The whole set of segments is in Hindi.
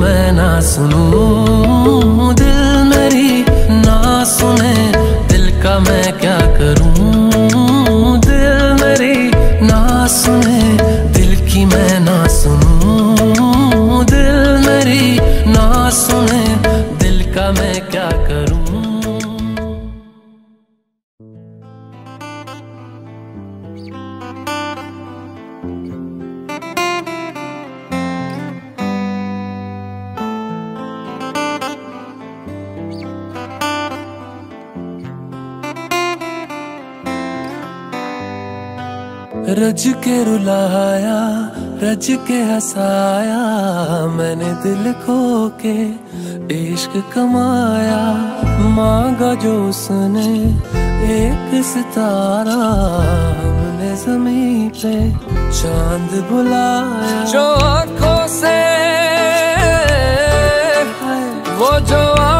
मैं ना सुनूं। रज के रुलाया रज के हंसाया मैंने दिल खो के इश्क कमाया। मांगा जो उसने एक सितारा हमने ज़मीन पे चाँद बुलाया। जो आँखों से वो जो आँखों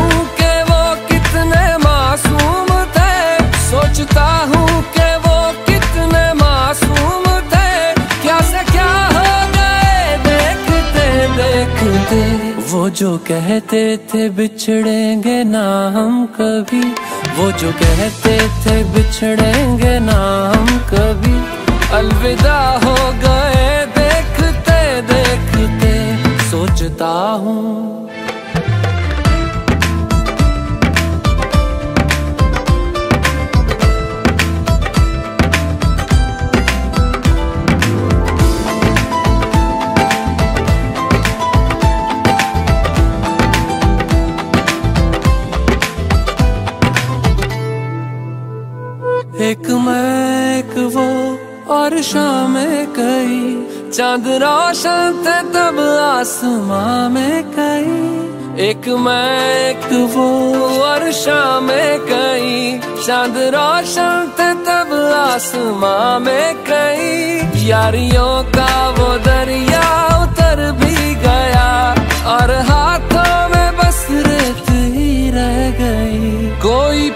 जो कहते थे बिछड़ेंगे ना हम कभी। वो जो कहते थे बिछड़ेंगे ना हम कभी। अलविदा हो गए देखते देखते, सोचता हूँ और शाम कई चाँद रोशन थे तब आसमां में कई एक मैं, एक वो और शाम कई चाँद रोशन थे तब आसमां में कई यारियों का वो दरिया उतर भी गया, और हाथों में बस रेत ही रह गई। कोई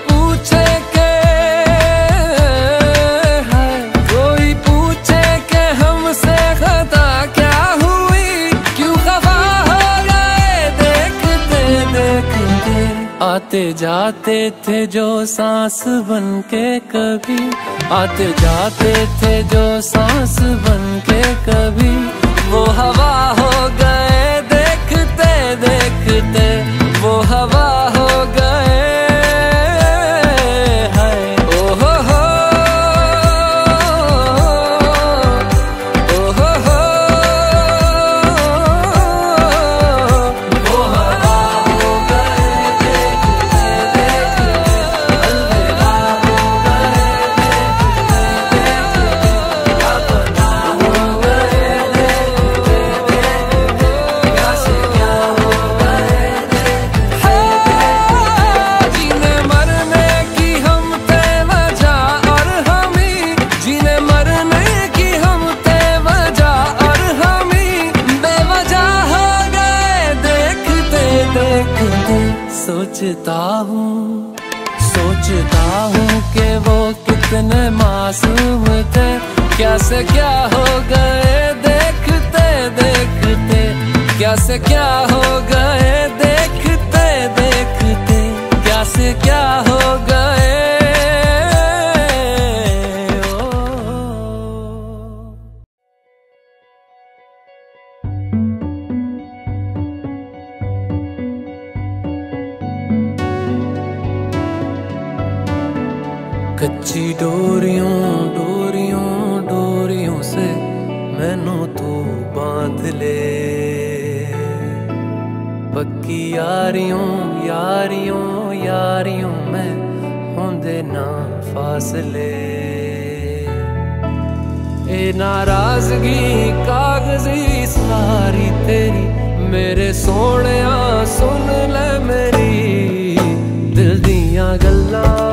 आते जाते थे जो सांस बन के कभी। आते जाते थे जो सांस बन के कभी। वो हवा हो गए देखते देखते, वो हवा क्या से क्या हो गए? देखते देखते। क्या से क्या हो गए? देखते देखते। क्या से क्या हो गए? कच्ची डोरियों डोरियों यारियों यारियों यारियों में होंदे ना फासले। ए नाराज़गी, कागज़ी सारी तेरी, मेरे सोने सुन ले मेरी। दिल दिया गल्लां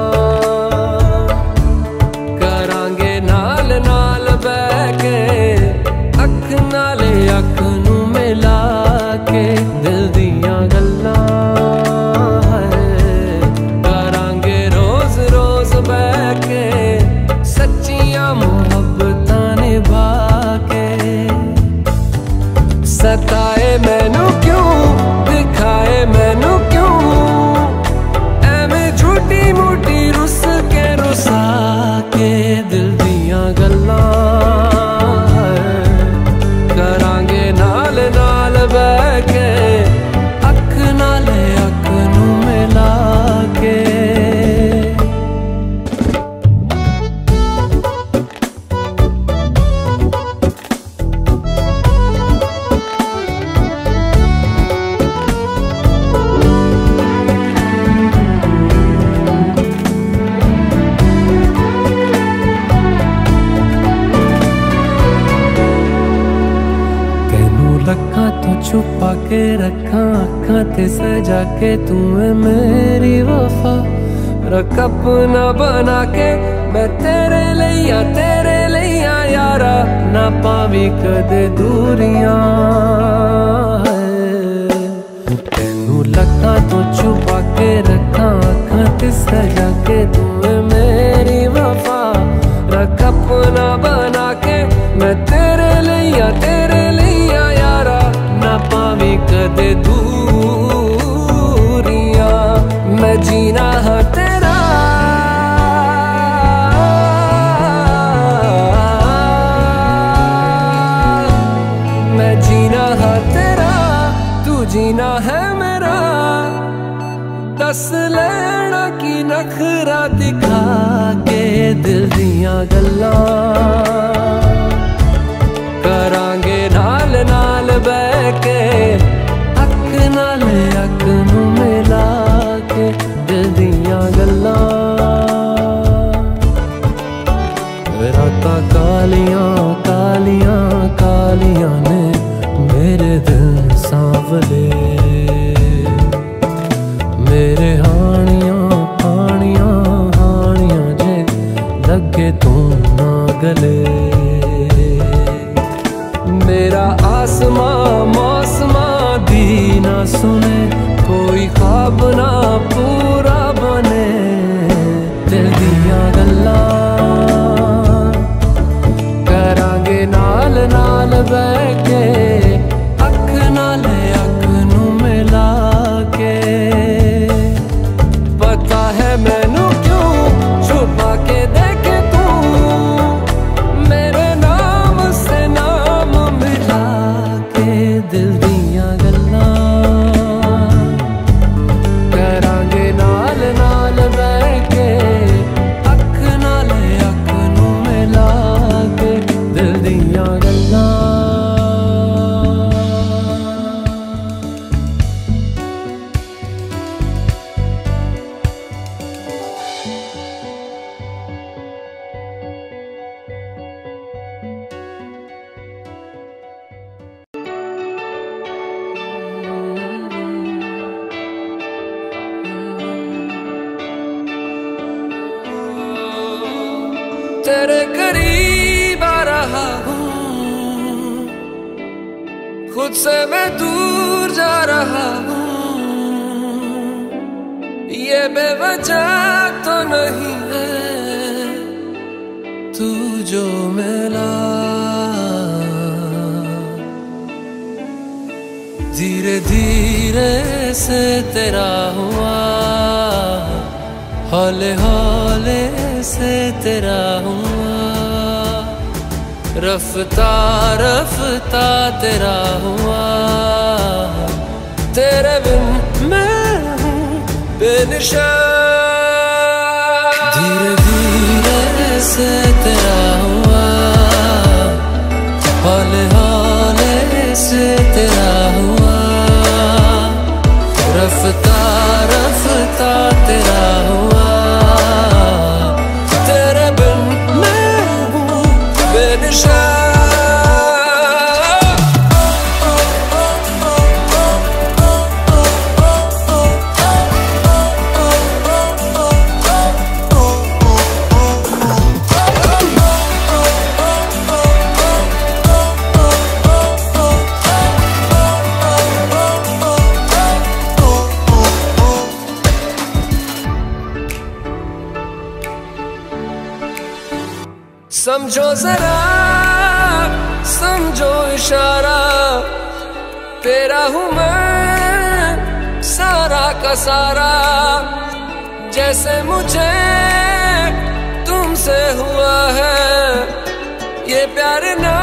ਰੱਖਾਂ ਅੱਖਾਂ ਤੇ ਸਜਾ ਕੇ ਤੂੰ ਹੈ ਮੇਰੀ ਵਫਾ ਰੱਖ ਆਪਣਾ ਬਣਾ ਕੇ ਮੈਂ ਤੇਰੇ ਲਈ ਆ ਤੇਰੇ ਲਈ ਆ ਯਾਰਾ ਨਾ ਪਾਵੀ ਕਦੇ ਦੂਰੀਆਂ ਤੈਨੂੰ ਲੱਖਾਂ ਤੋਂ ਛੁਪਾ ਕੇ ਰੱਖਾਂ ਅੱਖਾਂ ਤੇ ਸਜਾ ਕੇ ਤੂੰ ਹੈ ਮੇਰੀ ਵਫਾ ਰੱਖ ਆਪਣਾ ਬਣਾ ਕੇ ਮੈਂ ਤੇਰੇ ਲਈ ਆ ਤੇਰੇ ਲਈ ਆ ਯਾਰਾ ਨਾ कर दे मैं जीना है तेरा। मैं जीना है तेरा, तू जीना है मेरा। दस लैना की नखरा दिखा के दिल दिया गल्ला। love. तेरा हूँ मैं सारा का सारा। जैसे मुझे तुमसे हुआ है ये प्यार ना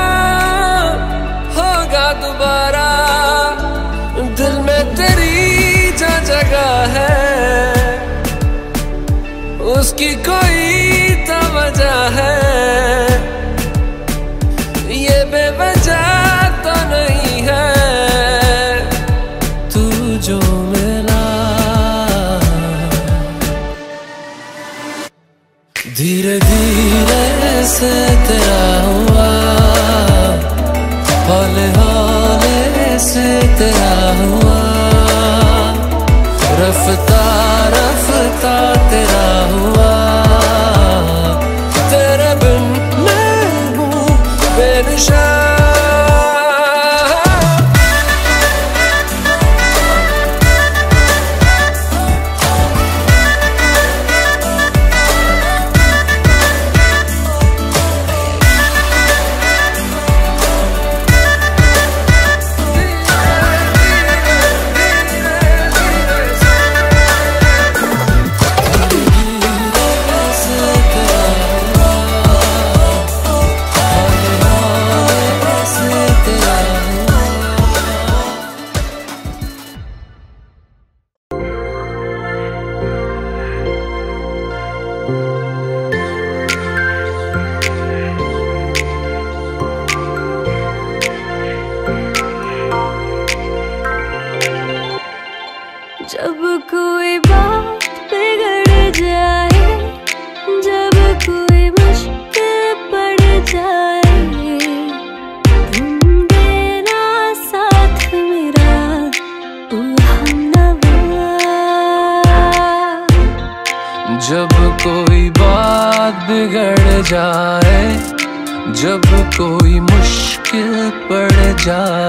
जा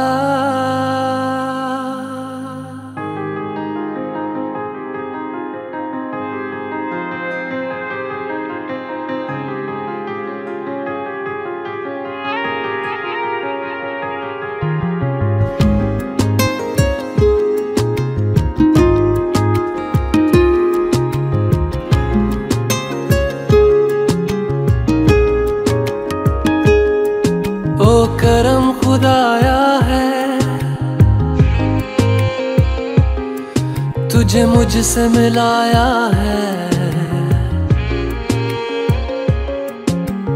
मुझसे मिलाया है।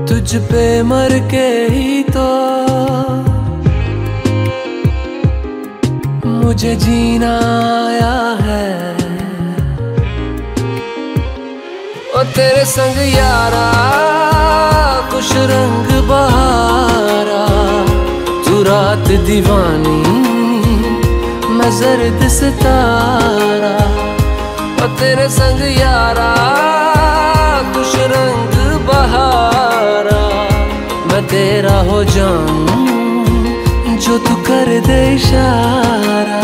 तुझ पे मर के ही तो मुझे जीना आया है। ओ तेरे संग यारा कुछ रंग बहारा, तू रात दीवानी, मैं जर्द सितारा। तेरे संग यारा कुछ रंग बहारा। मैं तेरा हो जाऊँ, जो तू कर दे इशारा।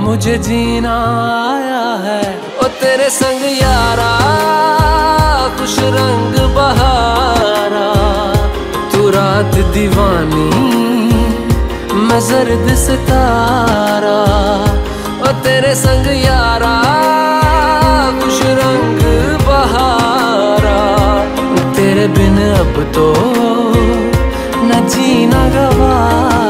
मुझे जीना आया है। ओ तेरे संग यारा कुछ रंग बहारा। तू रात दीवानी, मैं जर्द सितारा। ओ तेरे संग यारा कुछ रंग बहारा। तेरे बिन अब तो न जीना गवारा।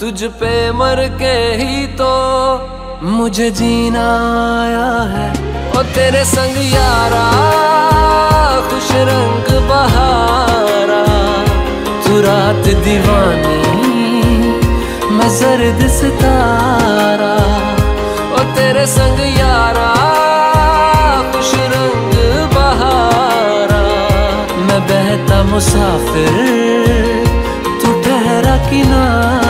तुझ पे मर के ही तो मुझे जीना आया है। ओ तेरे संग यारा, खुश रंग बहारा। तू रात दीवानी, मैं जर्द सितारा। ओ तेरे संग यारा, खुश रंग बहारा। मैं बहता मुसाफिर, तू ठहरा किनारा।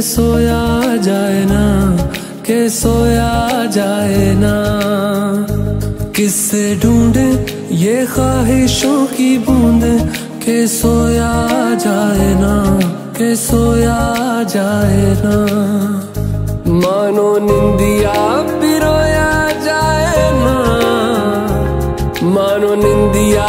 सोया जाए ना, के सोया जाए ना। किससे ढूंढे ये ख्वाहिशों की बूंद, के सोया जाए ना, के सोया जाए ना। मानो निंदिया पिरोया जाए ना, मानो निंदिया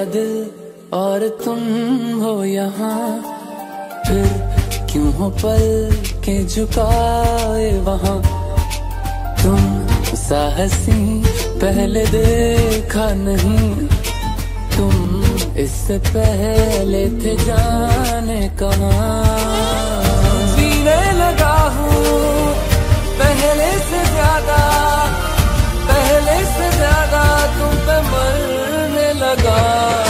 मेरा दिल और तुम हो यहाँ। फिर क्यों हो पल के झुकाए वहाँ? तुम साहसी पहले देखा नहीं। तुम इससे पहले थे जाने कहाँ। जीने लगा हूँ पहले से ज़्यादा, पहले से ज़्यादा तुम पे मरने लगा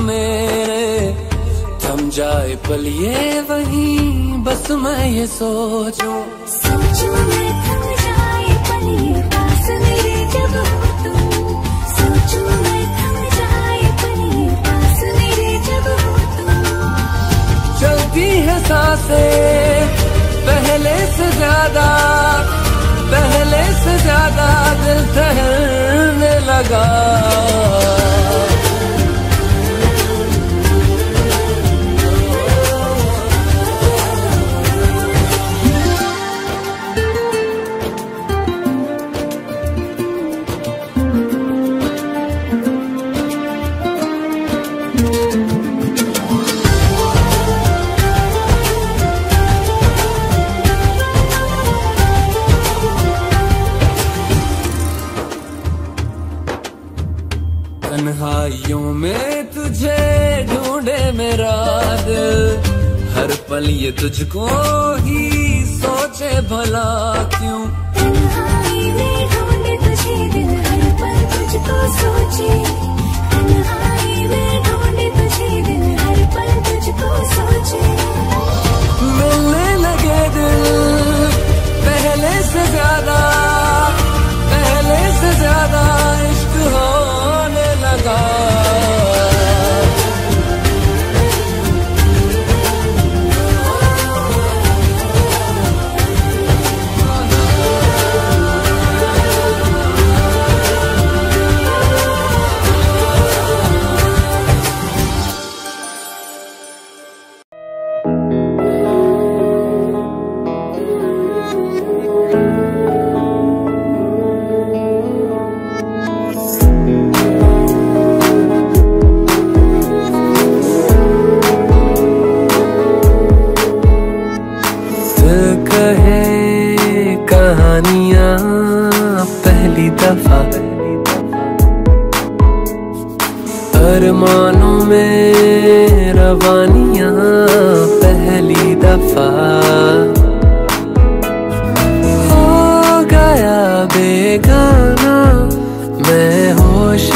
मेरे थम जाए पल ये वही बस मैं ये सोचूं। सोचूं मैं थम जाए पल ये पास मेरे जब हो तुम सोचूं मैं थम जाए पल ये पास मेरे जब हो तुम चलती है साँसें पहले से ज़्यादा पहले से ज़्यादा दिल ठहरने लगा।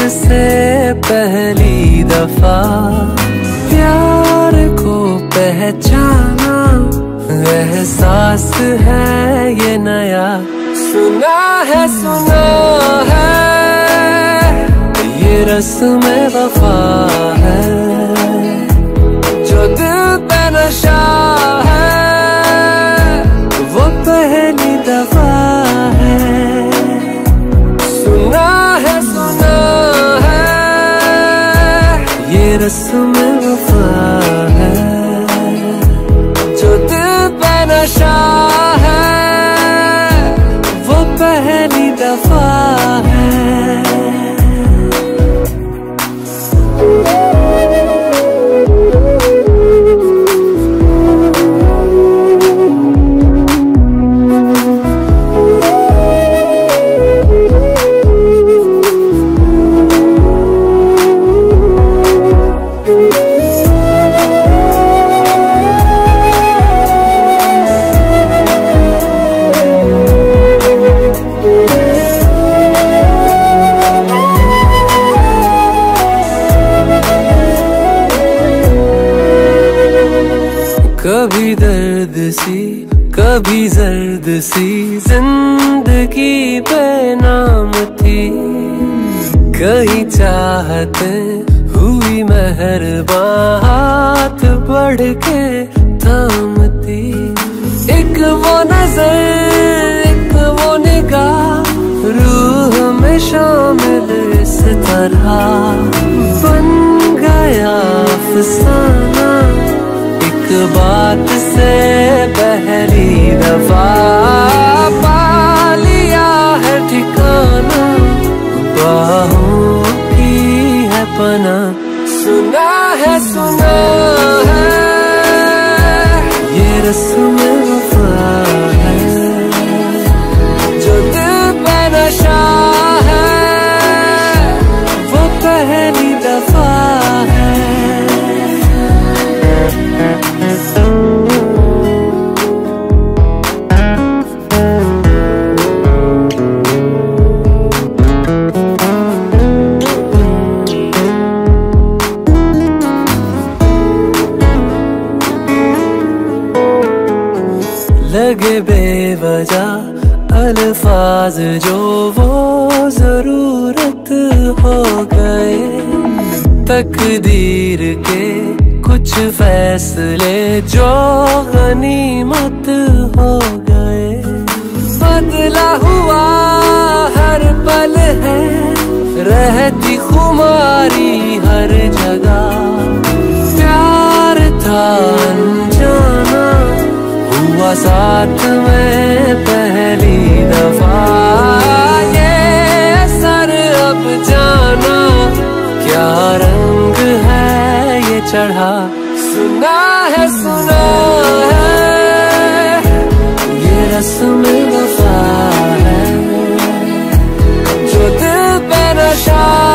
से पहली दफ़ा प्यार को पहचाना। एहसास है ये नया। सुना है सुना है। ये रस्म वफा है। जो दिल पे नशा रस्म नज़र, एक वो निगाह, रूह में शामिल इस तरह। बन गया अफसाना, एक बात से पहली दफ़ा। है ठिकाना सुना है सुना है, ये रस्म तकदीर के कुछ फैसले जो गनीमत हो गए। बदला हुआ हर पल है, रहती खुमारी हर जगह। प्यार था अनजाना, हुआ साथ में पहली दफ़ा। ये सर अब जाना क्या रंग है ये चढ़ा? सुना है सुना है। ये रस्म वफा है। जो दिल पे नशा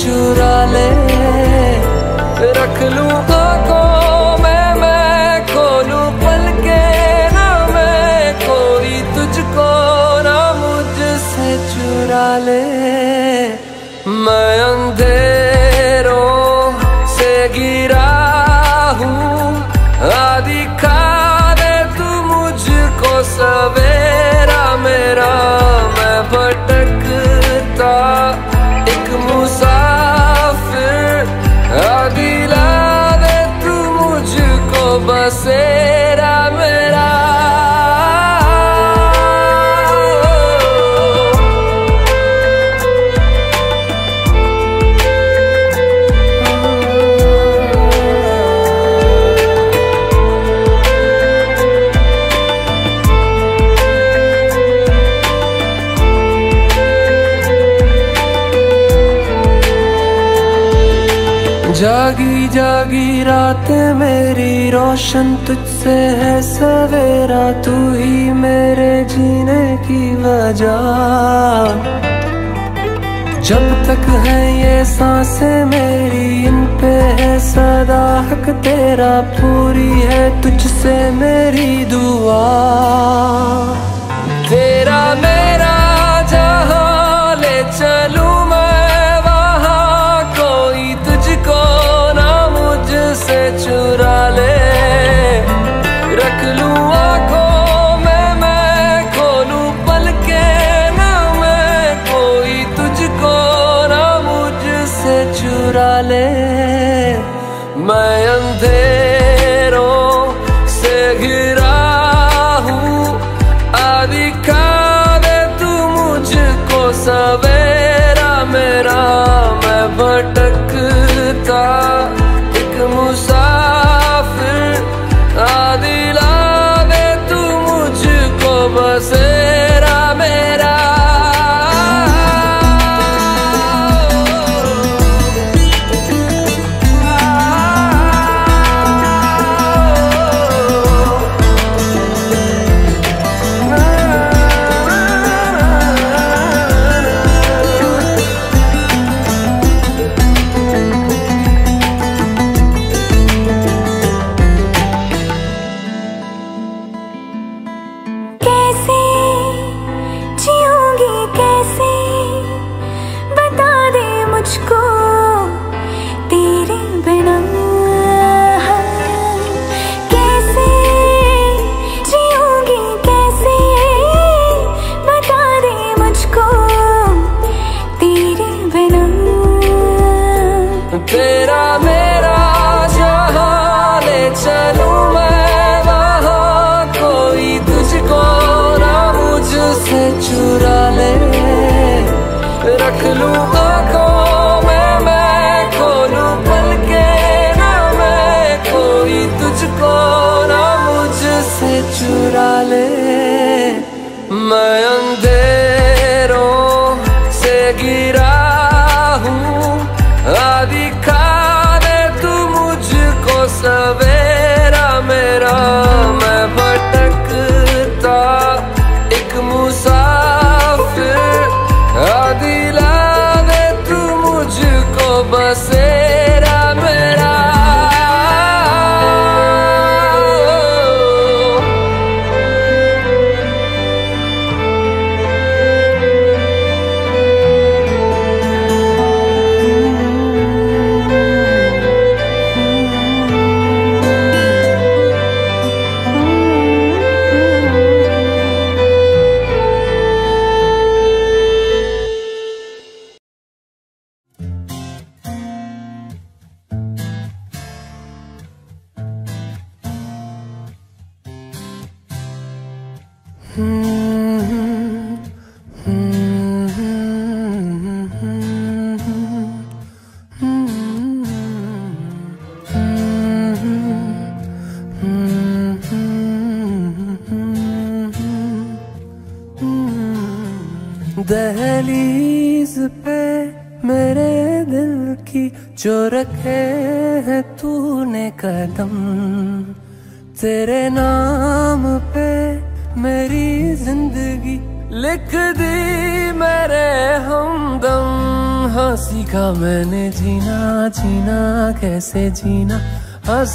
चुरा ले रख लूँ रातें मेरी रोशन तुझसे है सवेरा, तू ही मेरे जीने की वजह। जब तक है ये साँसें मेरी, इन पे है सदा हक तेरा, पूरी है तुझसे मेरी दुआ।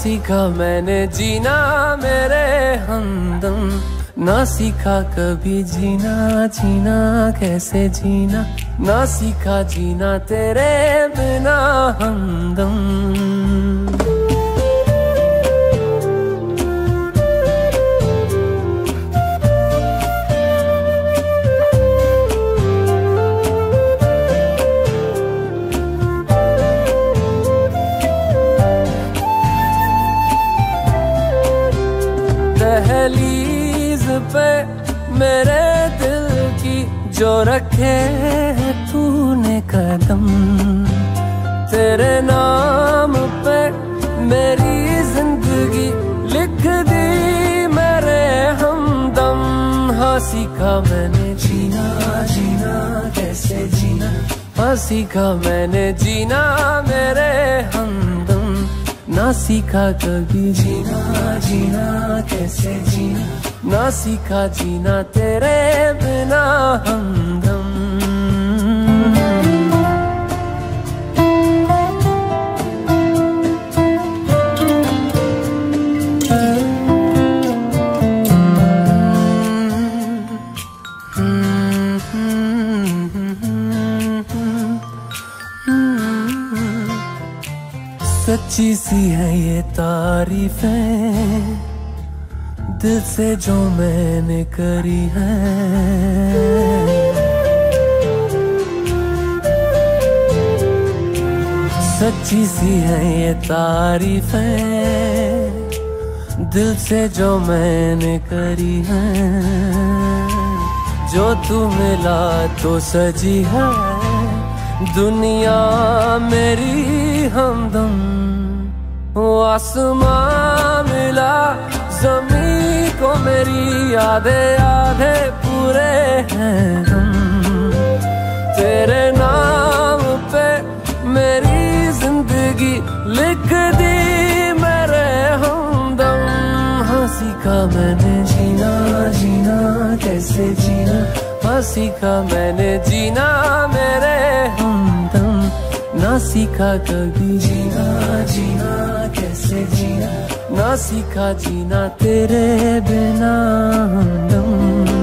सीखा मैंने जीना मेरे हमदम। ना सीखा कभी जीना जीना कैसे जीना? ना सीखा जीना तेरे बिना हमदम। ना सीखा जीना तारीफें दिल से जो मैंने करी है, जो तू मिला तो सजी है, दुनिया मेरी हमदम आसमां मिला जमी को मेरी यादें आधे पूरे हैं हम। तेरे नाम पे मेरी ज़िंदगी लिख का मैंने जीना जीना, कैसे जीना? हँसी का मैंने जीना, मेरे हमदम। ना सीखा कभी जीना जीना, कैसे जीना? ना सीखा जीना तेरे बिना हमदम।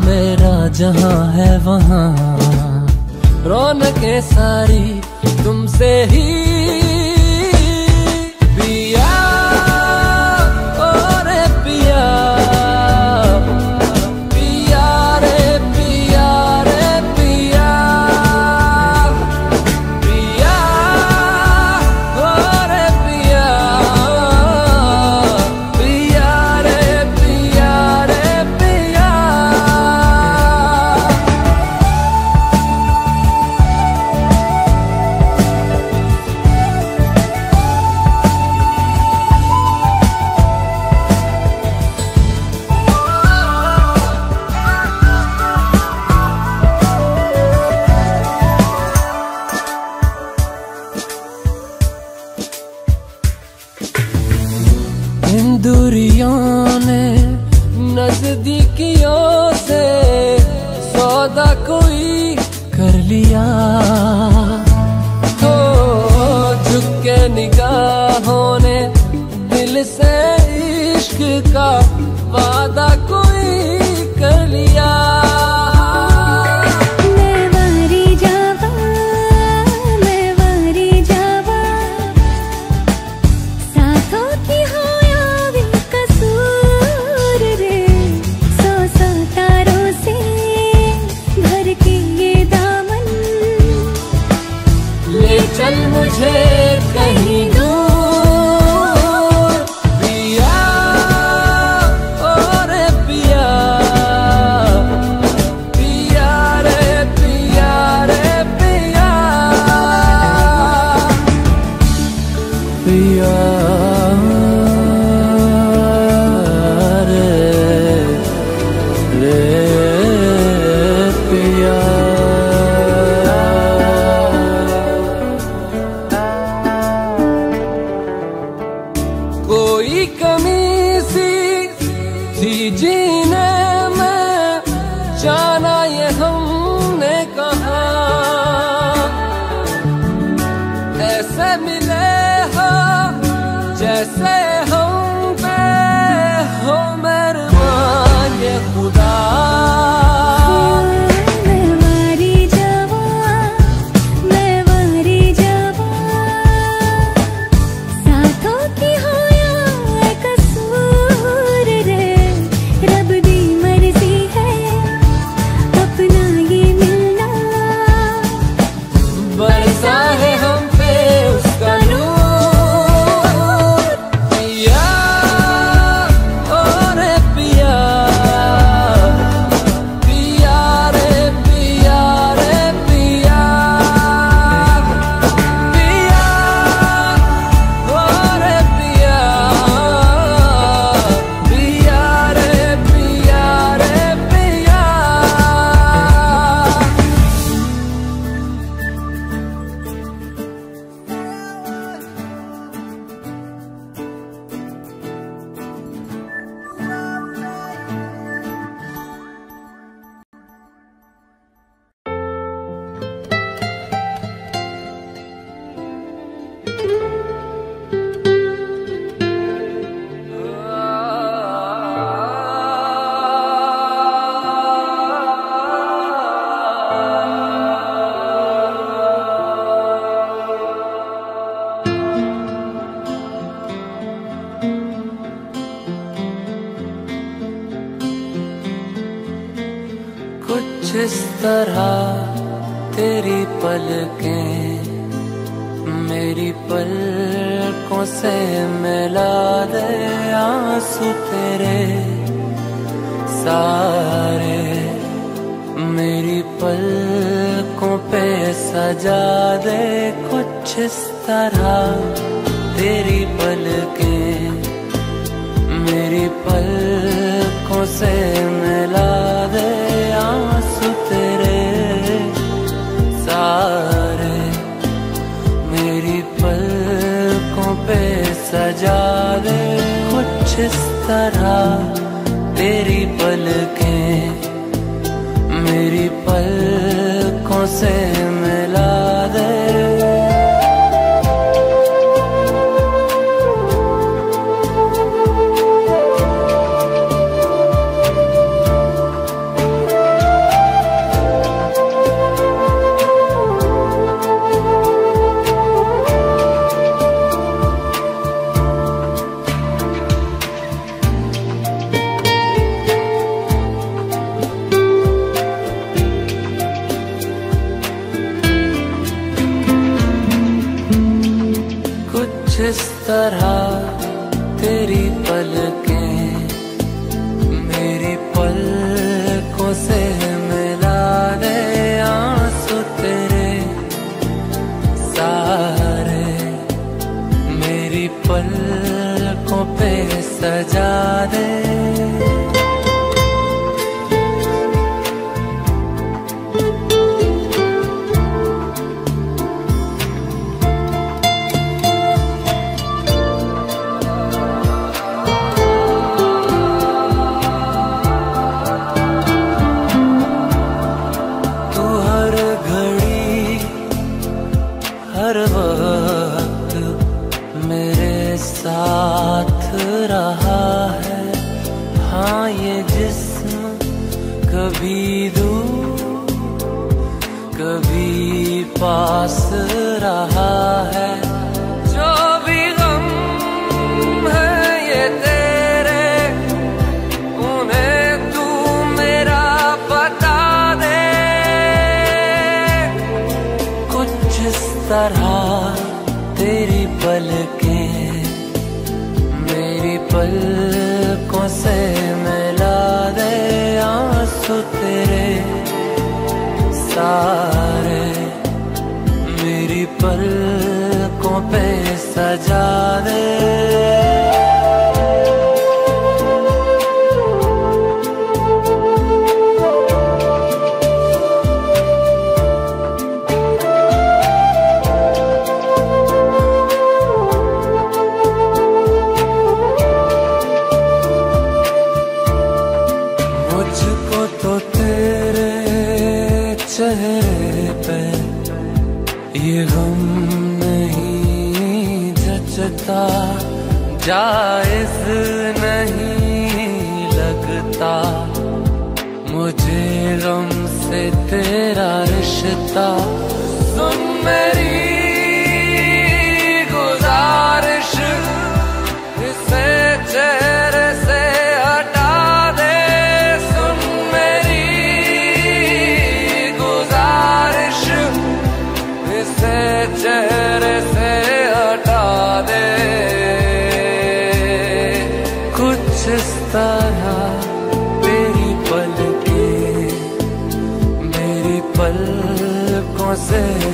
मेरा जहाँ है वहाँ। रौनकें सारी तुमसे ही live. कुछ तरह तेरी पलकें मेरी पलकों से मिला दे आँसू तेरे, सारे मेरी पलकों पे सजा दे कुछ इस तरह तेरी पलकें मेरी पलकों से मिला दे आँसू सजा दे कुछ इस तरह तेरी पलकें मेरी पलकों से पलकों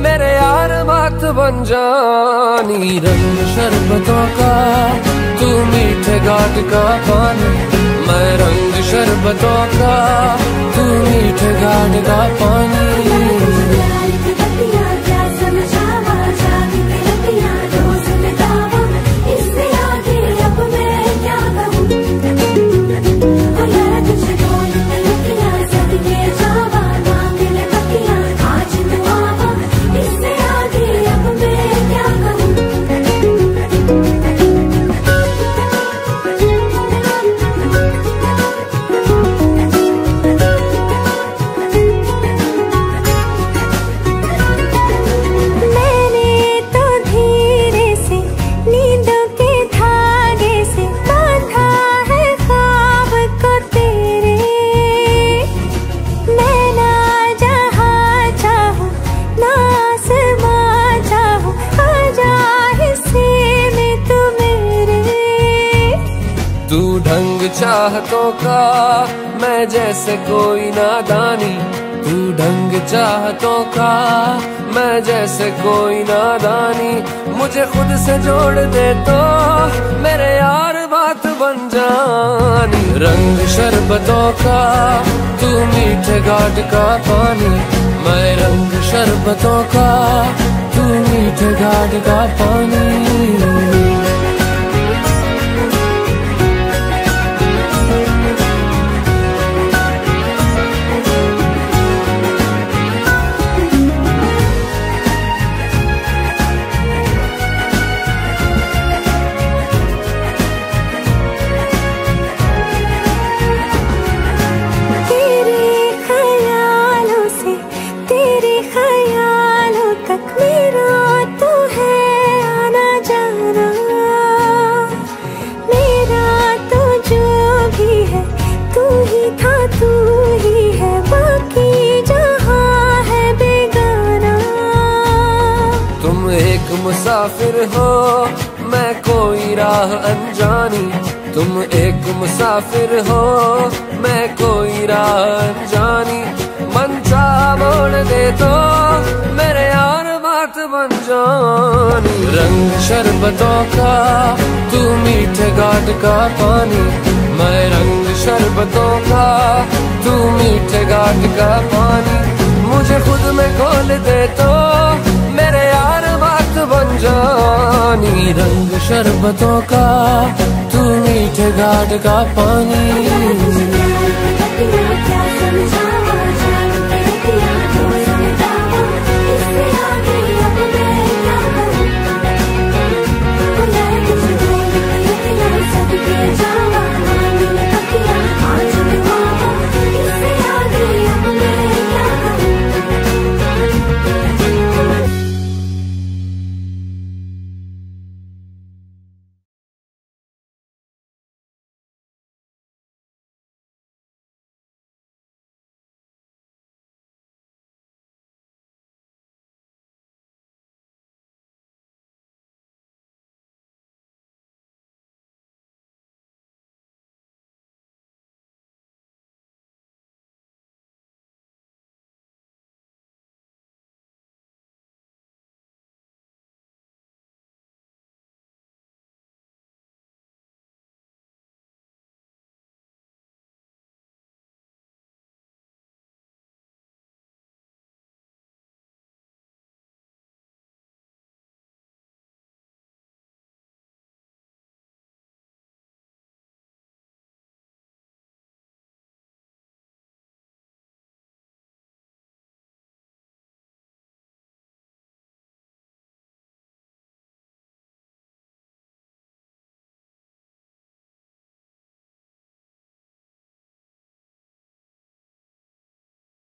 मेरे यार बात बन जानी। रंग शरबतों का, तू मीठे घाट का पानी। मैं रंग शरबतों का, तू मीठे घाट का पानी। जैसे कोई नादानी तू ढंग चाहतों का, मैं जैसे कोई नादानी मुझे खुद से जोड़ दे तो मेरे यार बात बन जानी। रंग शरबतों का, तू मीठे घाट का पानी। मैं रंग शरबतों का, तू मीठे घाट का पानी। अनजानी। तुम एक मुसाफिर हो, मैं कोई राह अनजानी मन चाह मोड़ दे तो मेरे यार बात बन जानी। रंग शरबतों का, तू मीठे घाट का पानी। मैं रंग शरबतों का, तू मीठे घाट का पानी। मुझे खुद में खोल दे तो बन जानी रंग शरबतों का तू मीठे घाट का पानी।